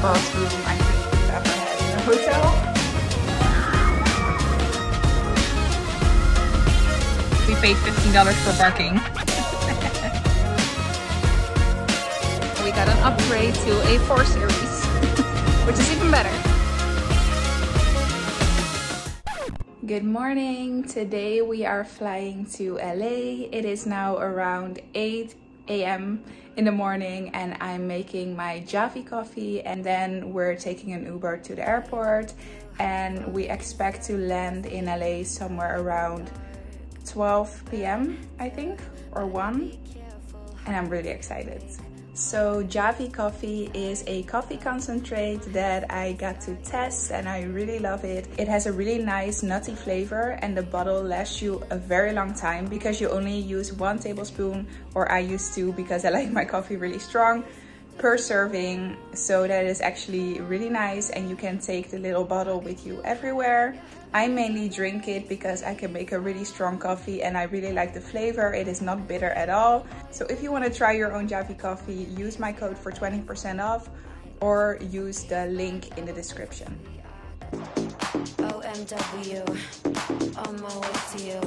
bathroom I think we've ever had in a hotel. We paid $15 for parking. we got an upgrade to a 4 Series, which is even better. Good morning. Today we are flying to LA. It is now around 8 a.m. in the morning and I'm making my Javy coffee and then we're taking an Uber to the airport and we expect to land in LA somewhere around 12 p.m. I think or 1 and I'm really excited. So Javy coffee is a coffee concentrate that I got to test and I really love it. It has a really nice nutty flavor and the bottle lasts you a very long time because you only use one tablespoon or I use two because I like my coffee really strong per serving. So that is actually really nice and you can take the little bottle with you everywhere. I mainly drink it because I can make a really strong coffee and I really like the flavor. It is not bitter at all. So if you want to try your own Javy coffee, use my code for 20% off or use the link in the description. OMW, on my way to you.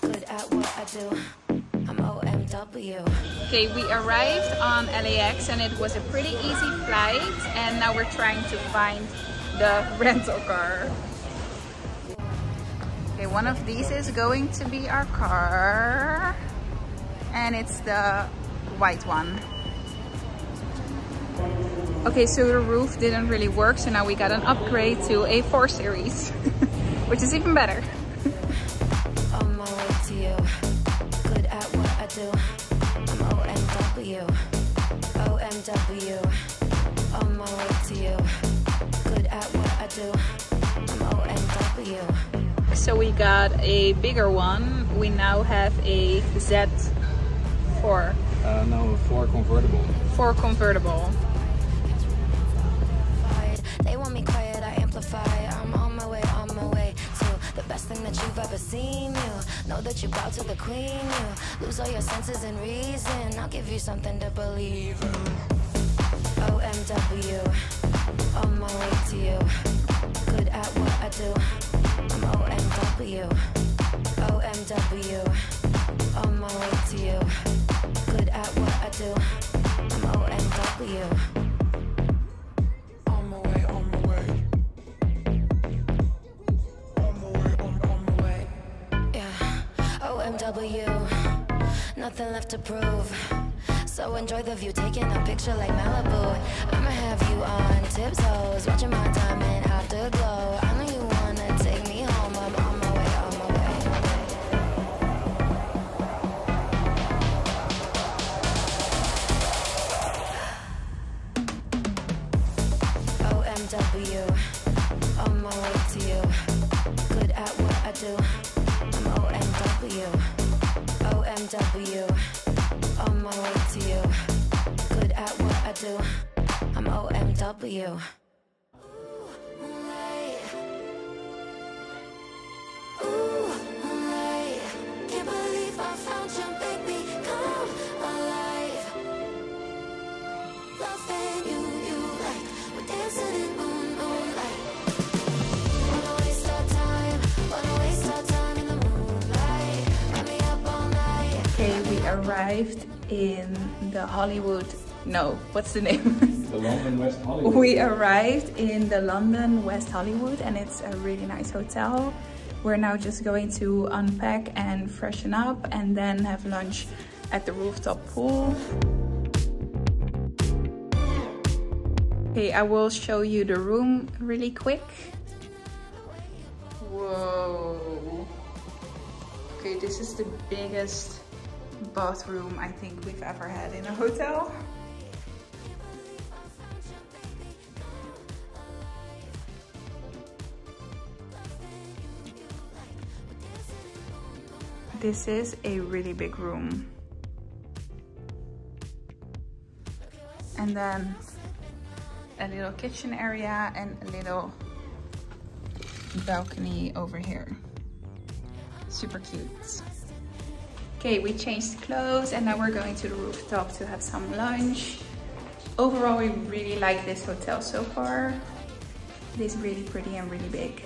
Good at what I do. I'm OMW. Okay, we arrived on LAX and it was a pretty easy flight and now we're trying to find the rental car. Okay, one of these is going to be our car. And it's the white one. Okay, so the roof didn't really work, so now we got an upgrade to a 4 Series, which is even better. Do. I'm OMW, OMW. On my way to you, good at what I do. I'm OMW. So we got a bigger one. We now have a Z4. Uh, no, 4 convertible. 4 convertible. You've ever seen. You know that you bow to the queen. You lose all your senses and reason. I'll give you something to believe in. OMW, on my way to you. Good at what I do. OMW, OMW, on my way to you. Nothing left to prove. So enjoy the view, taking a picture like Malibu. I'ma have you on tiptoes, watching my diamond afterglow. I know you wanna take me home, I'm on my way, on my way. OMW, on my way to you. Good at what I do. I'm OMW, OMW, on my way to you. Good at what I do. I'm OMW. Arrived in the Hollywood, no, what's the name? the London West Hollywood. We arrived in the London West Hollywood and it's a really nice hotel. We're now just going to unpack and freshen up and then have lunch at the rooftop pool. Okay, I will show you the room really quick. Whoa. Okay, this is the biggest bathroom I think we've ever had in a hotel. This is a really big room. And then a little kitchen area and a little balcony over here. Super cute. Okay, we changed clothes and now we're going to the rooftop to have some lunch. Overall, we really like this hotel so far. It is really pretty and really big.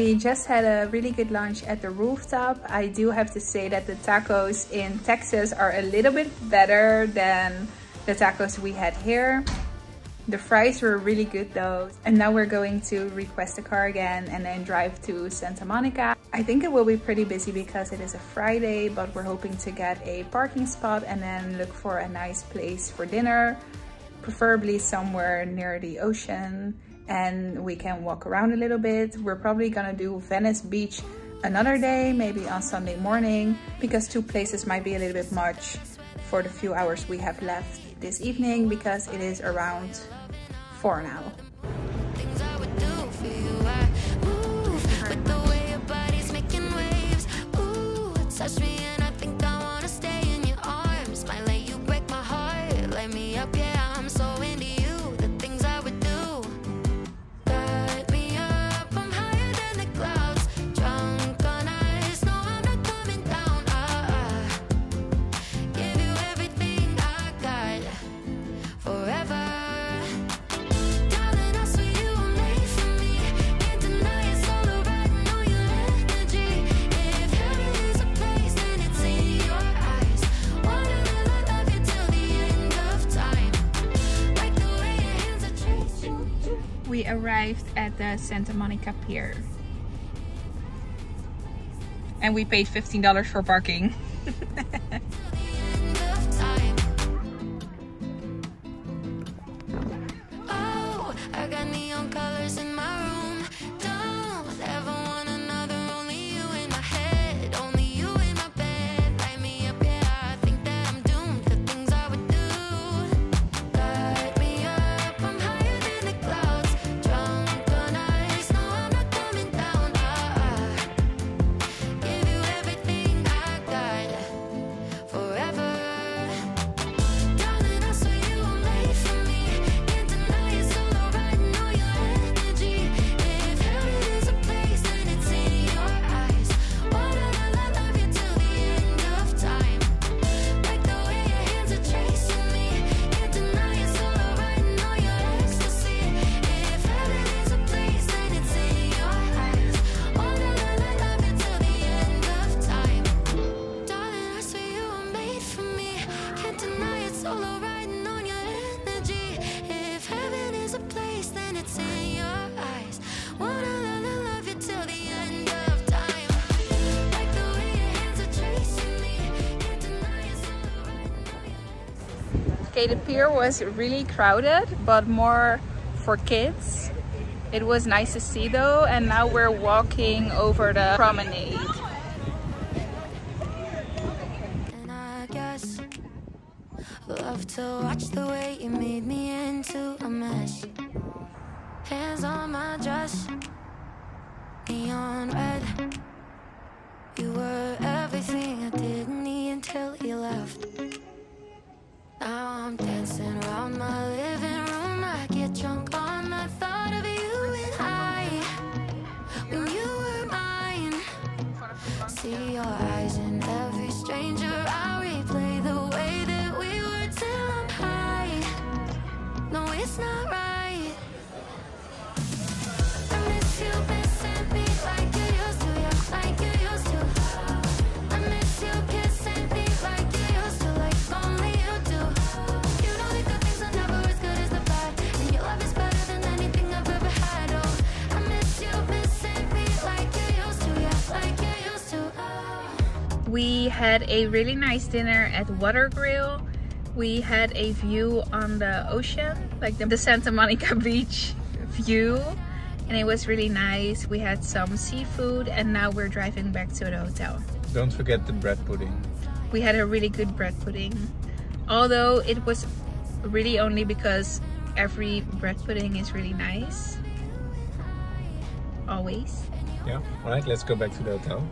We just had a really good lunch at the rooftop. I do have to say that the tacos in Texas are a little bit better than the tacos we had here. The fries were really good though. And now we're going to request a car again and then drive to Santa Monica. I think it will be pretty busy because it is a Friday, but we're hoping to get a parking spot and then look for a nice place for dinner, preferably somewhere near the ocean and we can walk around a little bit. We're probably gonna do Venice Beach another day, maybe on Sunday morning, because two places might be a little bit much for the few hours we have left this evening because it is around four now. Arrived at the Santa Monica Pier. And we paid $15 for parking. Okay, the pier was really crowded, but more for kids. It was nice to see though, and now we're walking over the promenade. And I guess love to watch the way you made me into a mess. Hands on my dress, neon red. You were everything I didn't We had a really nice dinner at Water Grill. We had a view on the ocean, like the, Santa Monica Beach view. And it was really nice. We had some seafood and now we're driving back to the hotel. Don't forget the bread pudding. We had a really good bread pudding. Although it was really only because every bread pudding is really nice. Always. Yeah. All right, let's go back to the hotel.